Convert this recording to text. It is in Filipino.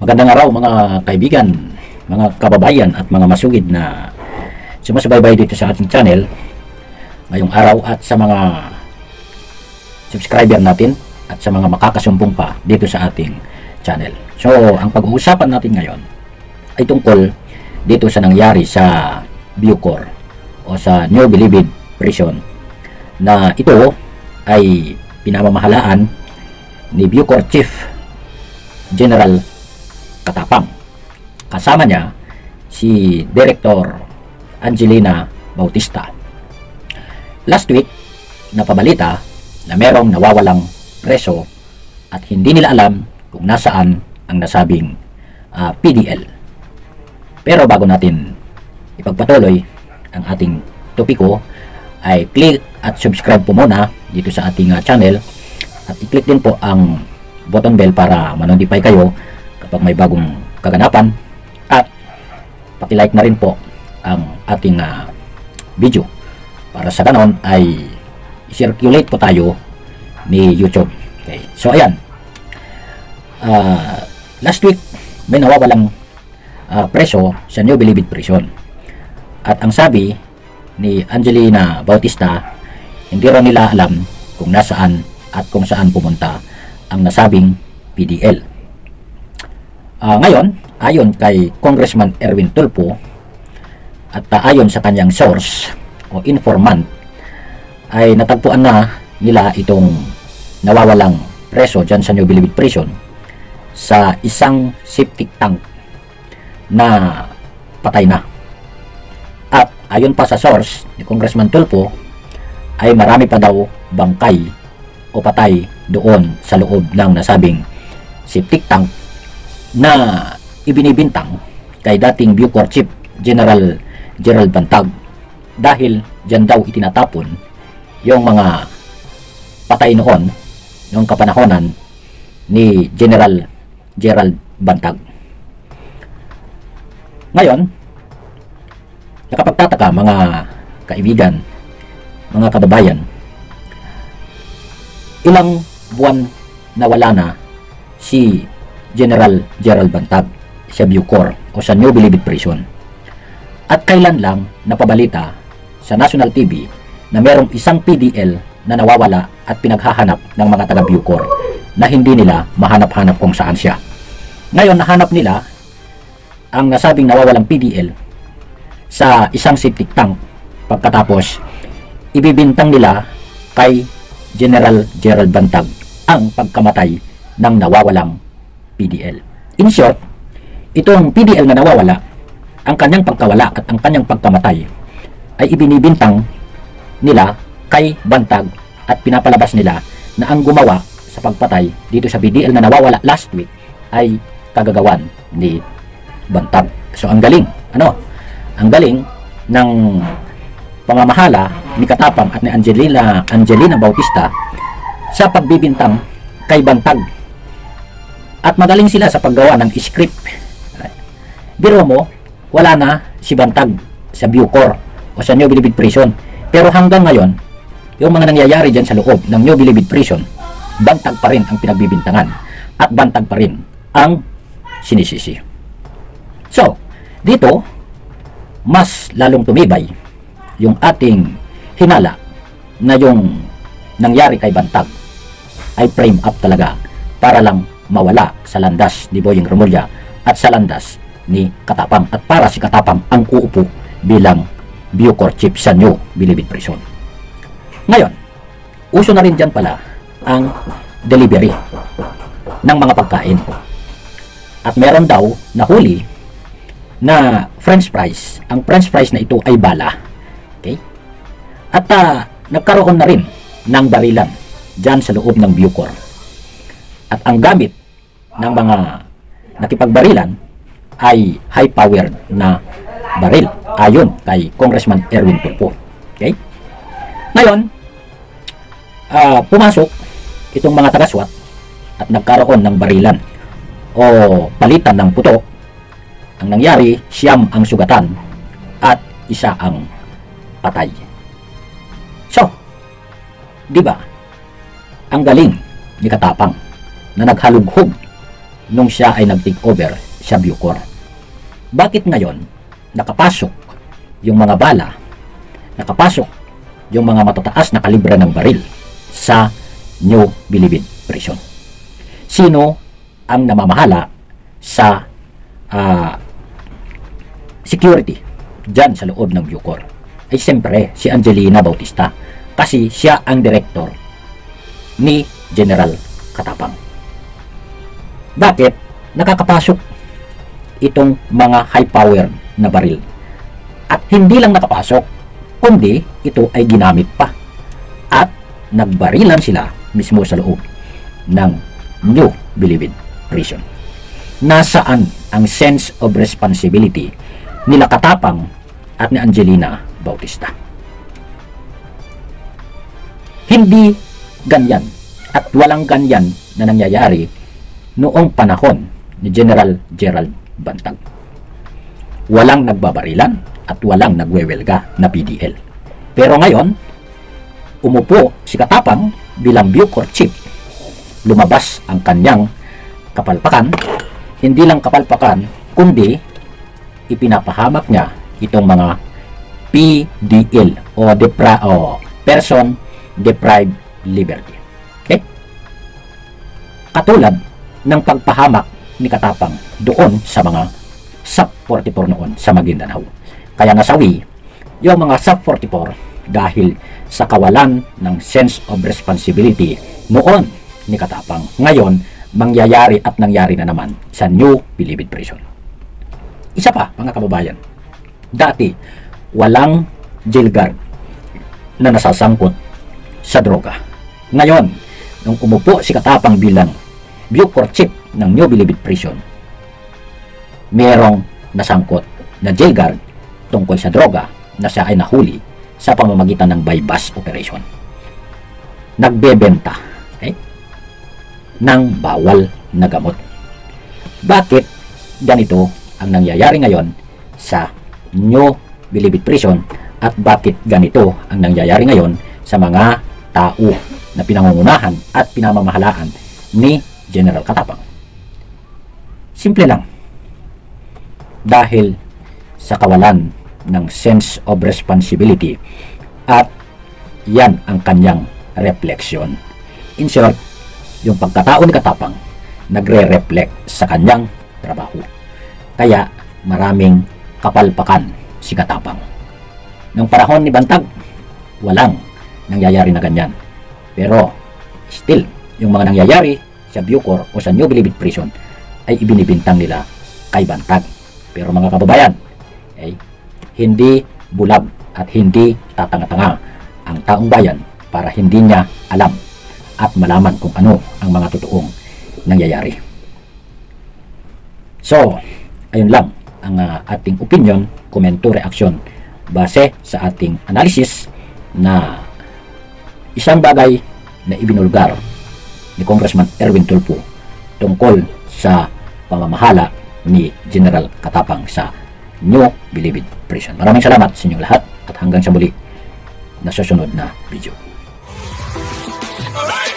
Magandang araw mga kaibigan, mga kababayan at mga masugid na sumasubaybay dito sa ating channel ngayong araw at sa mga subscriber natin at sa mga makakasumbong pa dito sa ating channel. So, ang pag-uusapan natin ngayon ay tungkol dito sa nangyari sa Bucor o sa New Bilibid Prison na ito ay pinamamahalaan ni Bucor Chief General Katapang. Kasama niya si Director Angelina Bautista. Last week, napabalita na merong nawawalang preso at hindi nila alam kung nasaan ang nasabing ah, PDL. Pero bago natin ipagpatuloy ang ating topiko ay click at subscribe po muna dito sa ating ah, channel at i-click din po ang button bell para ma-notify kayo kapag may bagong kaganapan at paki-like na rin po ang ating ah, video para sa ganon ay circulate po tayo ni YouTube. Okay. So ayan. Ah, last week may nawawalang ah, preso sa New Bilibid Prison. At ang sabi ni Angelina Bautista, hindi raw nila alam kung nasaan at kung saan pumunta ang nasabing PDL. Ah, ngayon, ayon kay Congressman Erwin Tulfo at ah, ayon sa kanyang source o informant ay natagpuan na nila itong nawawalang preso dyan sa New Bilibid Prison sa isang septic tank na patay na. At ayon pa sa source ni Congressman Tulfo ay marami pa daw bangkay o patay doon sa loob ng nasabing septic tank na ibinibintang kay dating Bucor Chief General Gerald Bantag dahil dyan daw itinatapon yung mga patay noon noong kapanahonan ni General Gerald Bantag. Ngayon, nakapagtataka mga kaibigan, mga kababayan, ilang buwan na wala na si General Gerald Bantag sa Bucor o sa New Bilibid Prison. At kailan lang napabalita sa National TV na merong isang PDL na nawawala at pinaghahanap ng mga taga Bucor na hindi nila mahanap-hanap kung saan siya. Ngayon, nahanap nila ang nasabing nawawalang PDL sa isang septic tank pagkatapos ibibintang nila kay General Gerald Bantag ang pagkamatay ng nawawalang PDL. In short, itong PDL na nawawala, ang kanyang pagkawala at ang kanyang pagkamatay ay ibinibintang nila kay Bantag at pinapalabas nila na ang gumawa sa pagpatay dito sa PDL na nawawala last week ay kagagawan ni Bantag. So ang galing, ano? Ang galing ng pamamahala ni Katapang at ni Angelina Angelina Bautista sa pagbibintang kay Bantag. At magaling sila sa paggawa ng script. Biro mo, wala na si Bantag sa Bucor o sa New Bilibid Prison. Pero hanggang ngayon, yung mga nangyayari dyan sa loob ng New Bilibid Prison, bantag pa rin ang pinagbibintangan at bantag pa rin ang sinisisi. So, dito, mas lalong tumibay yung ating hinala na yung nangyari kay Bantag ay frame up talaga para lang mawala sa landas ni Boying Remulla at sa landas ni Katapang at para si Katapang ang uupo bilang Bucor Chief sa New Bilibid Prison. Ngayon, uso na rin dyan pala ang delivery ng mga pagkain. At meron daw na huli na french fries. Ang french fries na ito ay bala. Okay? At ah, nagkaroon na rin ng barilan dyan sa loob ng Bucor. At ang gamit ng mga nakipagbarilan ay high-powered na baril ayon kay Congressman Erwin Tulfo. Okay? Ngayon, ah, pumasok itong mga taga-SWAT at nagkaroon ng barilan o palitan ng putok. Ang nangyari, siyam ang sugatan at isa ang patay. So, di ba? Ang galing ni Katapang na naghalughog nung siya ay nag-take over sa Bucor. Bakit ngayon nakapasok yung mga bala, nakapasok yung mga matataas na kalibre ng baril sa New Bilibid Prison? Sino ang namamahala sa ah, security dyan sa loob ng Bucor? Ay siyempre si Angelina Bautista kasi siya ang director ni General Katapang. Bakit nakakapasok itong mga high power na baril? At hindi lang nakapasok, kundi ito ay ginamit pa. At nagbarilan sila mismo sa loob ng New Bilibid Prison. Nasaan ang sense of responsibility nila Katapang at ni Angelina Bautista? Hindi ganyan at walang ganyan na nangyayari noong panahon ni General Gerald Bantag. Walang nagbabarilan at walang nagwewelga na PDL. Pero ngayon, umupo si Katapang bilang Bucor Chief. Lumabas ang kanyang kapalpakan, hindi lang kapalpakan, kundi ipinapahamak niya itong mga PDL o, depra o Person Deprived Liberty. Okay? Katulad ng pagpahamak ni Katapang doon sa mga SUP-44 noon sa Maguindanao. Kaya nasawi yung mga SUP-44 dahil sa kawalan ng sense of responsibility noon ni Katapang. Ngayon, mangyayari at nangyari na naman sa New Bilibid Prison. Isa pa, mga kababayan, dati walang jail guard na nasasangkot sa droga. Ngayon, nung umupo si Katapang bilang Bucor Chief ng New Bilibid Prison, merong nasangkot na jail guard tungkol sa droga na siya ay nahuli sa pamamagitan ng buy-bust operation. Nagbebenta okay, ng bawal na gamot. Bakit ganito ang nangyayari ngayon sa New Bilibid Prison at bakit ganito ang nangyayari ngayon sa mga tao na pinangungunahan at pinamamahalaan ni General Katapang. Simple lang. Dahil sa kawalan ng sense of responsibility at yan ang kanyang reflection. In short, yung pagkatao ni Katapang nagre-reflect sa kanyang trabaho. Kaya maraming kapalpakan si Katapang. Nung panahon ni Bantag, walang nangyayari na ganyan. Pero still, yung mga nangyayari sa Bucor o sa New Bilibid Prison ay ibinibintang nila kay Bantag. Pero mga kababayan, ay hindi bulag at hindi tatanga-tanga ang taong bayan para hindi niya alam at malaman kung ano ang mga totoong nangyayari. So, ayun lang ang uh, ating opinion, komento, reaksyon base sa ating analysis na isang bagay na ibinulgar ni Congressman Erwin Tulfo tungkol sa pamamahala ni General Katapang sa New Bilibid Prison. Maraming salamat sa inyong lahat at hanggang sa muli na susunod na video. Alright.